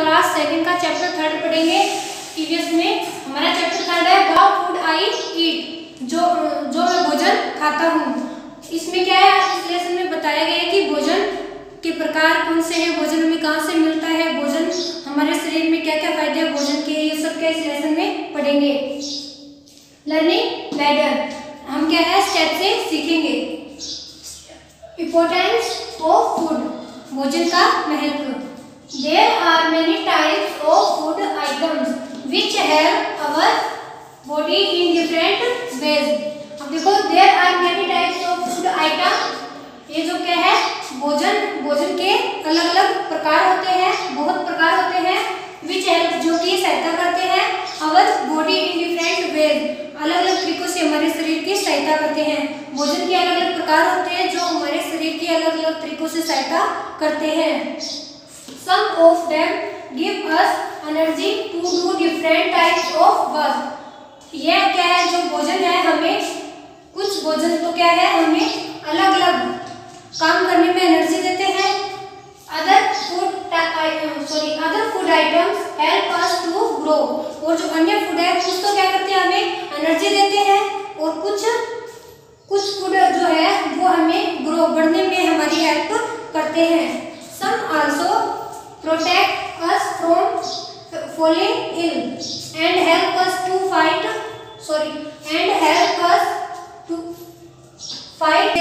Class second का chapter third पढ़ेंगे। Previous में हमारा चैप्टर थर्ड है वाट फ़ूड आई ईट जो जो मैं भोजन खाता हूँ। इसमें क्या है? इस लेसन में बताया गया है कि भोजन के प्रकार कौन से हैं, भोजन हमें कहाँ से मिलता है, भोजन हमारे शरीर में क्या क्या फ़ायदे हैं, भोजन के ये सब क्या इस लेसन में पढ़ेंगे। लर्निंग बेटर हम क्या है? स्टेप से सीखेंगे। इम्पोर्टेंस ऑफ़ फ़ूड भोजन का महत्व. There are many types of food items which help our body in different ways अब देखो there are many types of food item ये जो क्या है? भोजन भोजन के अलग अलग प्रकार होते हैं, बहुत प्रकार होते हैं विच हेल्प जो कि सहायता करते हैं our body in different ways अलग अलग तरीकों से हमारे शरीर की सहायता करते हैं। भोजन के अलग अलग प्रकार होते हैं जो हमारे शरीर की अलग अलग तरीकों से सहायता करते हैं। Some of them give us energy to do different types of work यह क्या है? जो भोजन है हमें, कुछ भोजन तो क्या है? हमें अलग अलग काम करने में एनर्जी देते हैं। Other food sorry other food items help us to grow और जो अन्य फ़ूड है, कुछ तो क्या करते हैं? हमें एनर्जी देते हैं। और कुछ कुछ फ़ूड जो है, वो हमें ग्रो बढ़ने में हमारी हेल्प करते हैं। Some also protect from falling ill and help us to fight sorry and help us to fight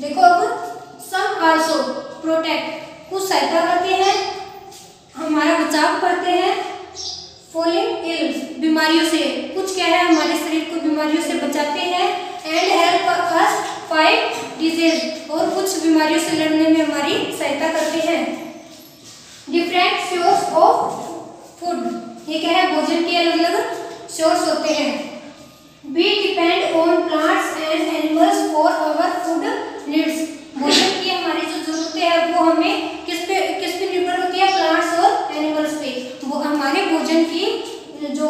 देखो अब सम आल्सो प्रोटेक्ट कुछ सहायता करते हैं, हमारा बचाव करते हैं फॉलिंग इल बीमारियों से, कुछ क्या है, हमारे शरीर को बीमारियों से बचाते हैं and help us fight disease और कुछ बीमारियों से लड़ने में हमारी सहायता करते हैं। डिफरेंट फ़ूड ये क्या है? भोजन के अलग अलग सोर्स होते हैं। We depend on plants and animals for our food needs भोजन की हमारी जो जरूरतें हैं, वो हमें किस पे किस पे निर्भर होती है? प्लांट्स और एनिमल्स पे। वो हमारे भोजन की, जो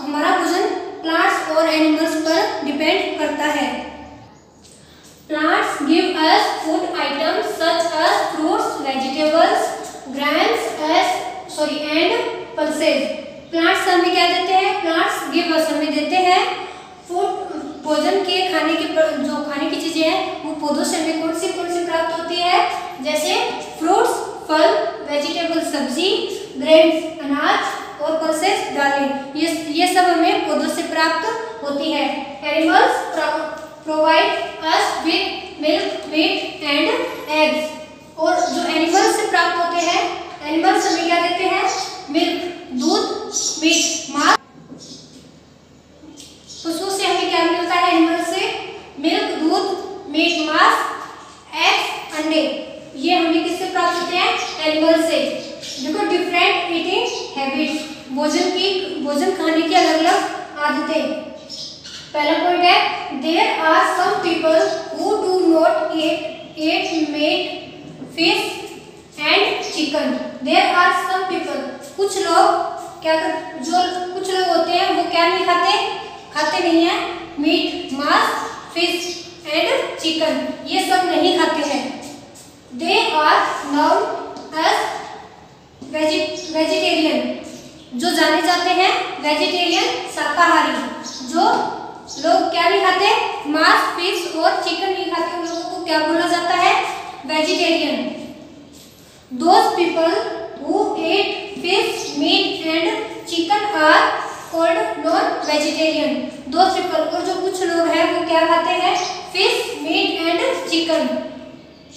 हमारा भोजन प्लांट्स और एनिमल्स पर डिपेंड करता है। Plants give us food items such as fruits vegetables grains as sorry and pulses plants हमें क्या देते हैं? प्लांट्स गिव अस हमें देते हैं फ़ूड भोजन के खाने के जो खाने की चीज़ें हैं, वो पौधों से हमें कौन सी कौन सी प्राप्त होती है? जैसे फ्रूट्स फल वेजिटेबल सब्ज़ी ग्रेन्स अनाज और पल्सेस दालें। ये ये सब हमें पौधों से प्राप्त होती है। Animals provide us with milk meat and eggs और जो एनिमल्स से प्राप्त होते हैं एनिमल्स हमें क्या देते हैं मिल्क दूध मीट मांस पशु से हमें क्या मिलता है एनिमल से मिल्क दूध मीट मांस एग्स अंडे ये हमें किससे प्राप्त होते हैं एनिमल से डिफरेंट ईटिंग हैबिट्स भोजन की, भोजन खाने की अलग अलग आदतें। पहला पॉइंट है there are some people who do not eat eat meat fish and chicken there are some people कुछ लोग क्या कर, जो कुछ लोग होते हैं, वो क्या नहीं खाते? खाते नहीं है। मीट मांस फ़िश एंड चिकन ये सब नहीं खाते हैं। They are known as vegetarian जो जाने जाते हैं वेजिटेरियन शाकाहारी। जो लोग क्या नहीं खाते? मांस फ़िश और चिकन नहीं खाते, उन लोगों को क्या बोला जाता है? Vegetarian those people who eat fish meat and chicken are called non vegetarian those people और जो कुछ लोग हैं, वो क्या खाते हैं? Fish meat and chicken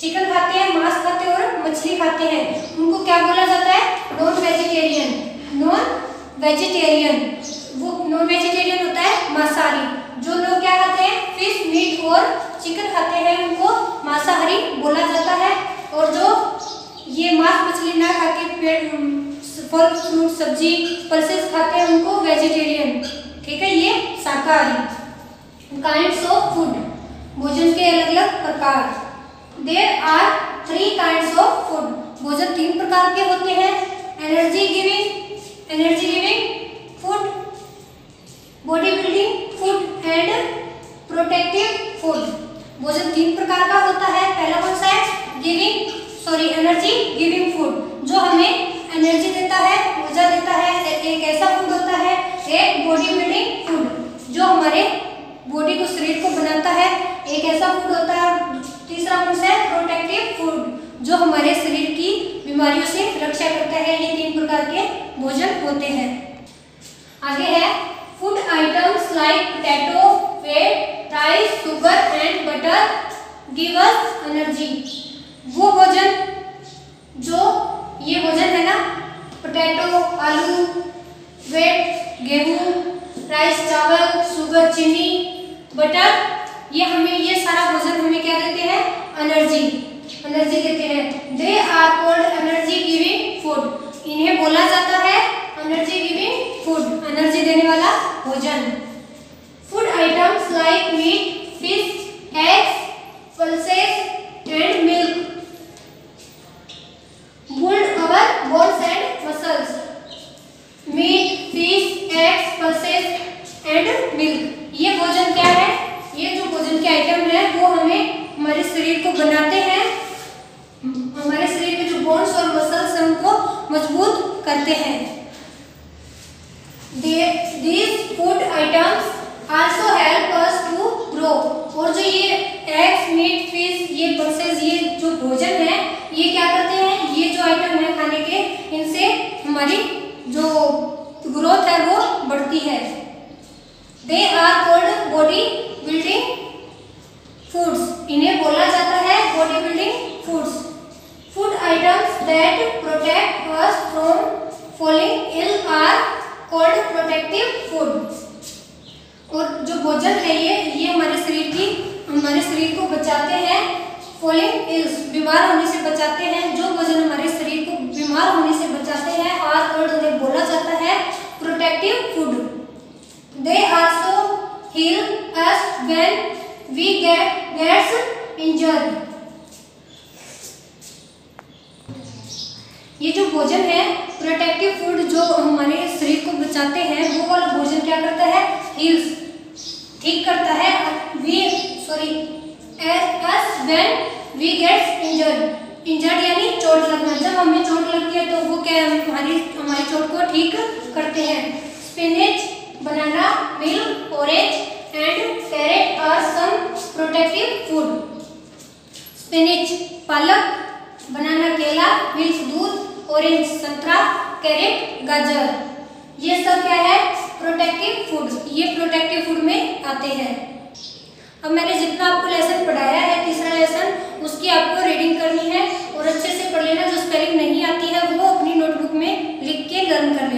chicken खाते हैं, मांस खाते हैं और मछली खाते हैं। उनको क्या बोला जाता है? नॉन वेजिटेरियन नॉन वेजिटेरियन वो नॉन वेजिटेरियन होता है, मांसाहारी। जो लोग क्या खाते हैं? फ़िश मीट और चिकन खाते हैं, उनको मांसाहारी बोला जाता है। और जो ये मांस मछली ना खा के पेड़ फल, फ्रूट, सब्ज़ी पल्सेस खाते हैं, उनको वेजिटेरियन ठीक है, ये शाकाहारी। काइंड्स ऑफ़ फ़ूड भोजन के अलग अलग प्रकार। There are three kind of food भोजन तीन प्रकार के होते हैं. Energy giving energy giving food body building food and protective food भोजन तीन प्रकार का होता है पहला कौन सा है giving sorry energy giving food जो हमें एनर्जी जो हमारे शरीर की बीमारियों से रक्षा करता है ये तीन प्रकार के भोजन होते हैं। आगे है food items like potato wheat rice sugar and butter give us energy वो भोजन, जो ये भोजन है ना पोटैटो आलू वेट गेहूँ राइस चावल शुगर चीनी बटर ये हमें, ये सारा भोजन हमें क्या देते हैं? एनर्जी एनर्जी देते हैं। They are called energy giving food इन्हें बोला जाता है एनर्जी गिविंग फ़ूड, एनर्जी देने वाला भोजन। Food items like meat fish eggs pulses and milk build our bones and muscles meat fish eggs pulses and milk ये भोजन क्या है ये जो भोजन के आइटम है वो हमें हमारे शरीर को बनाते हैं हमारे शरीर के जो बोन्स और मसल्स हैं उनको मज़बूत करते हैं these food items also help us to grow. और जो ये एग्स मीट फ़िश ये पल्सेस ये जो भोजन है, ये क्या करते हैं? ये जो आइटम है खाने के, इनसे हमारी जो ग्रोथ है वो बढ़ती है। They are called body building foods इन्हें बोला जाता है body building foods food items that protect us from falling ill are called protective food. और जो भोजन है ये ये हमारे शरीर की, हमारे शरीर को बचाते हैं फॉलिंग बीमार होने से बचाते हैं, जो भोजन हमारे शरीर को बीमार होने से बचाते हैं आर कोल्ड उन्हें बोला जाता है protective food they also heal us when we get gets injured ये जो भोजन है प्रोटेक्टिव फ़ूड जो हमारे शरीर को बचाते हैं वो वाला भोजन क्या करता है? हील्स ठीक करता है। We sorry as when we gets injured injured यानी चोट लगना। जब हमें चोट लगती है तो वो क्या हमारी हमारी चोट को ठीक करते हैं। Spinach banana milk orange and carrot are some protective food spinach पालक बनाना केला मिल्क दूध ऑरेंज संतरा कैरेट गाजर। ये सब क्या है? प्रोटेक्टिव फ़ूड ये प्रोटेक्टिव फ़ूड में आते हैं। अब मैंने जितना आपको लेसन पढ़ाया है, तीसरा लेसन उसकी आपको रीडिंग करनी है और अच्छे से पढ़ लेना, जो स्पेलिंग नहीं आती है, वो अपनी नोटबुक में लिख के लर्न कर लेना।